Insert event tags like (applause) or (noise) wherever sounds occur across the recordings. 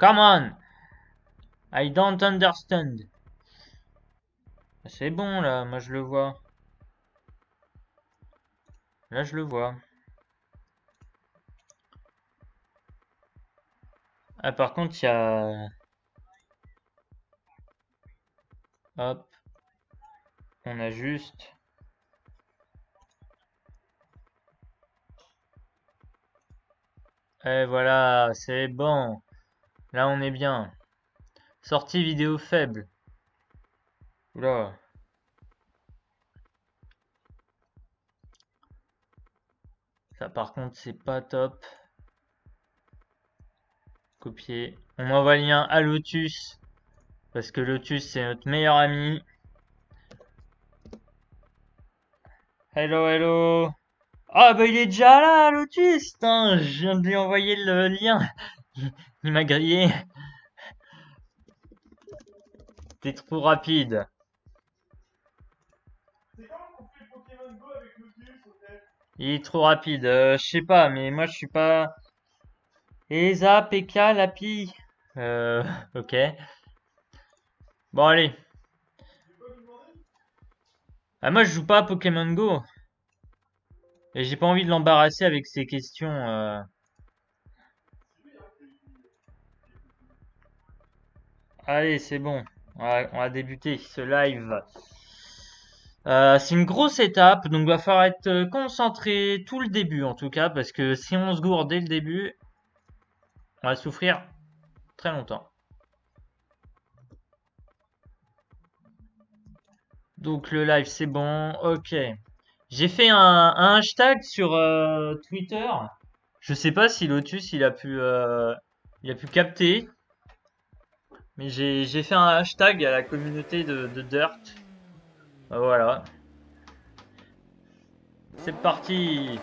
Come on. I don't understand. C'est bon là, moi je le vois. Là je le vois. Ah par contre il y a... Hop. On ajuste. Et voilà, c'est bon. Là on est bien. Sortie vidéo faible. Oula. Ça par contre c'est pas top. Copier. On envoie le lien à Lotus. Parce que Lotus c'est notre meilleur ami. Hello hello. Ah bah il est déjà là Lotus. Putain, je viens de lui envoyer le lien. (laughs) Il m'a grillé. T'es trop rapide. Il est trop rapide. Euh, je sais pas, mais moi je suis pas. Eza, PK, Lapi. Euh, ok. Bon, allez. Ah, moi je joue pas à Pokémon Go. Et j'ai pas envie de l'embarrasser avec ces questions. Euh... Allez, c'est bon. On va, débuter ce live. Euh, c'est une grosse étape, donc il va falloir être euh, concentré tout le début en tout cas, parce que si on se gourde dès le début, on va souffrir très longtemps. Donc le live c'est bon, ok. J'ai fait un, hashtag sur euh, Twitter. Je sais pas si Lotus a pu, il a pu capter. Mais j'ai fait un hashtag à la communauté de, Dirt. Bah, voilà. C'est parti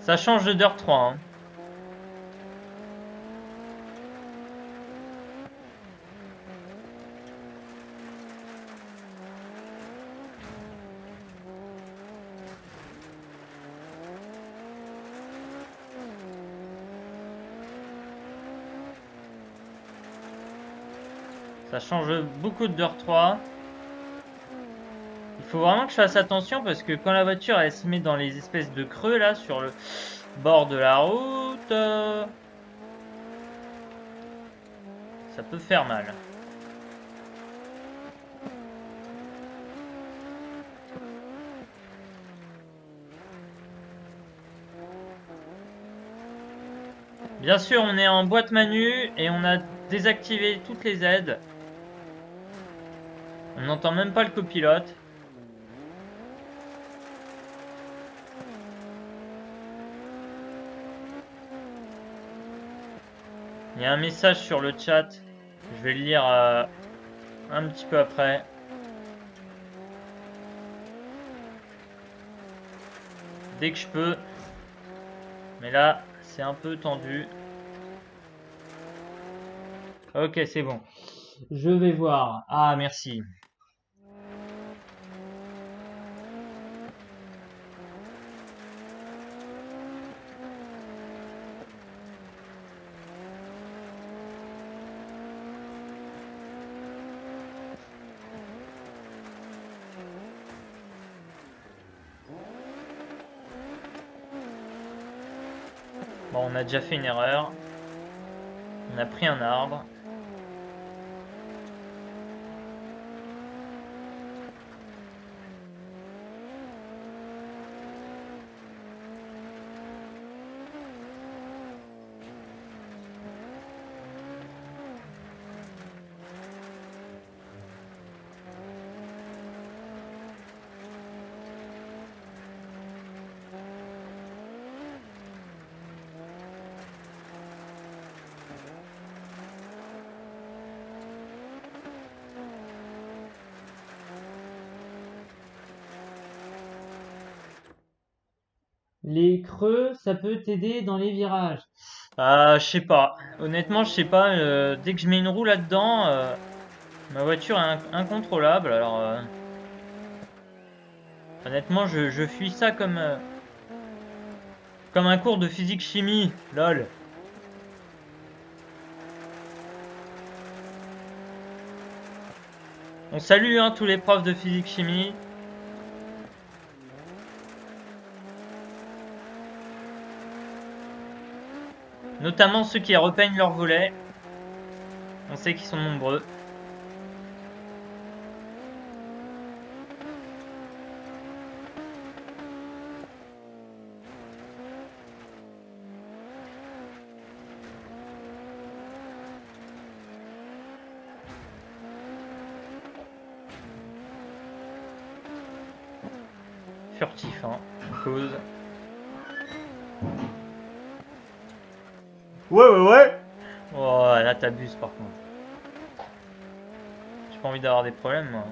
Ça change de Dirt 3. Hein. Ça change beaucoup de 3. Il faut vraiment que je fasse attention parce que quand la voiture elle se met dans les espèces de creux là sur le bord de la route, euh, ça peut faire mal. Bien sûr, on est en boîte manu et on a désactivé toutes les aides. On n'entend même pas le copilote. Il y a un message sur le chat. Je vais le lire euh, un petit peu après. Dès que je peux. Mais là, c'est un peu tendu. Ok, c'est bon. Je vais voir. Ah, merci. Bon, on a déjà fait une erreur. On a pris un arbre. Les creux, ça peut t'aider dans les virages. Ah, je sais pas. Honnêtement, je sais pas. euh, dès que je mets une roue là-dedans, euh, ma voiture est in- incontrôlable. Alors, euh, honnêtement, je, je fuis ça comme comme un cours de physique-chimie. Lol. On salue hein, tous les profs de physique-chimie. Notamment ceux qui repeignent leurs volets. On sait qu'ils sont nombreux. Furtif, hein. Cause. Ouais, ouais, ouais. Oh, là, t'abuses par contre. J'ai pas envie d'avoir des problèmes, moi.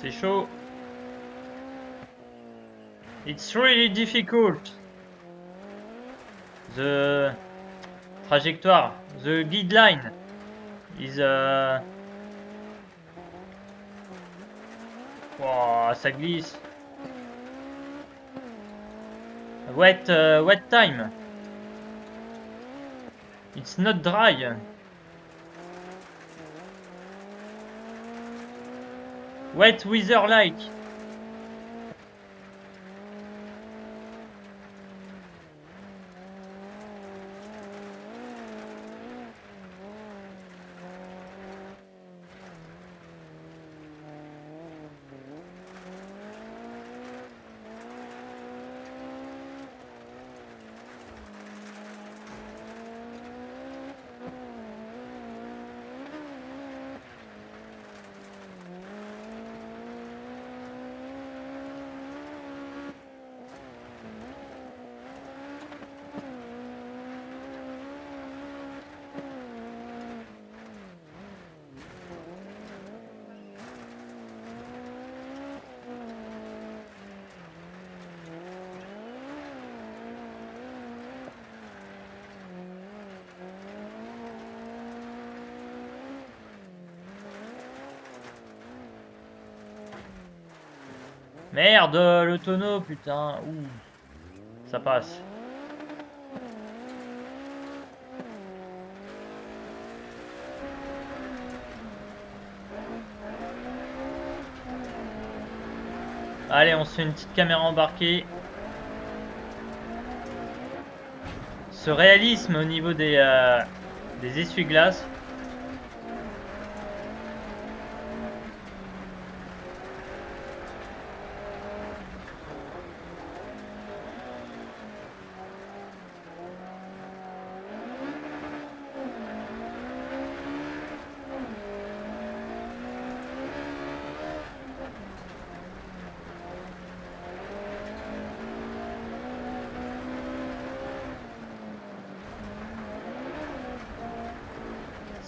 C'est chaud. It's really difficult. The trajectoire, the guideline is uh... Wow, ça glisse. Wet, uh, wet time. It's not dry. Wet weather like. Merde, le tonneau, putain. Ouh. Ça passe. Allez, on se fait une petite caméra embarquée. Ce réalisme au niveau des, euh, essuie-glaces.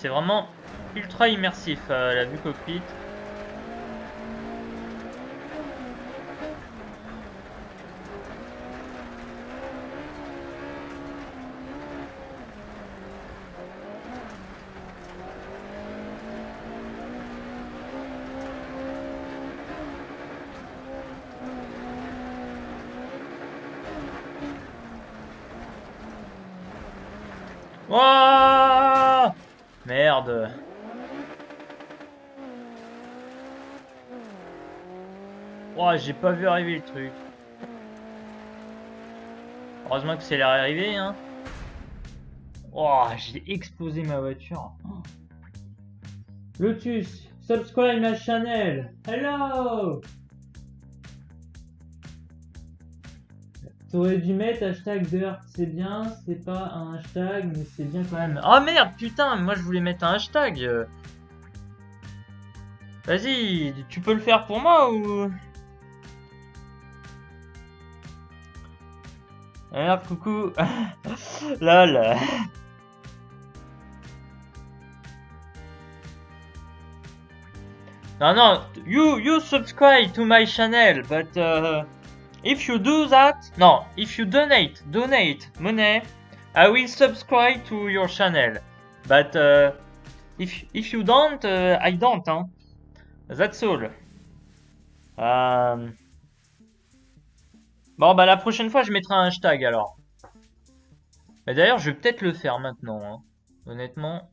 C'est vraiment ultra immersif euh, la vue cockpit. Oh Merde. Oh, j'ai pas vu arriver le truc. Heureusement que c'est l'arrivée, hein. Oh, j'ai explosé ma voiture. Lotus, subscribe ma channel. Hello T'aurais dû mettre hashtag Dirt, c'est bien, c'est pas un hashtag, mais c'est bien quand même. Oh merde, putain, moi je voulais mettre un hashtag. Vas-y, tu peux le faire pour moi ou... Alors, coucou. (laughs) Lol. No, no, you you subscribe to my channel, but uh, if you do that, no, if you donate, donate money, I will subscribe to your channel. But uh, if if you don't, uh, I don't? That's all. Um, bon, bah la prochaine fois, je mettrai un hashtag alors. D'ailleurs, je vais peut-être le faire maintenant, hein. honnêtement.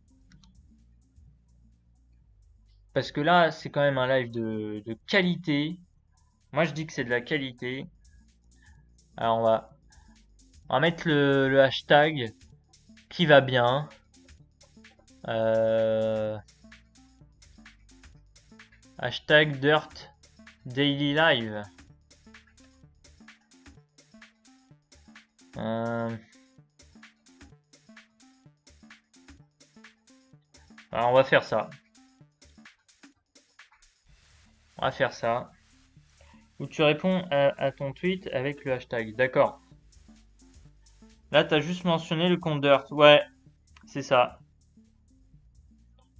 Parce que là, c'est quand même un live de, de qualité. Moi, je dis que c'est de la qualité. Alors, on va, on va mettre le, hashtag qui va bien. Euh, hashtag Dirt Daily Live. Euh, alors, on va faire ça. On va faire ça. Où tu réponds à, ton tweet avec le hashtag. D'accord. Là, tu as juste mentionné le compte Dirt. Ouais, c'est ça.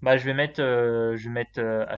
Bah, je vais mettre, euh, je vais mettre euh,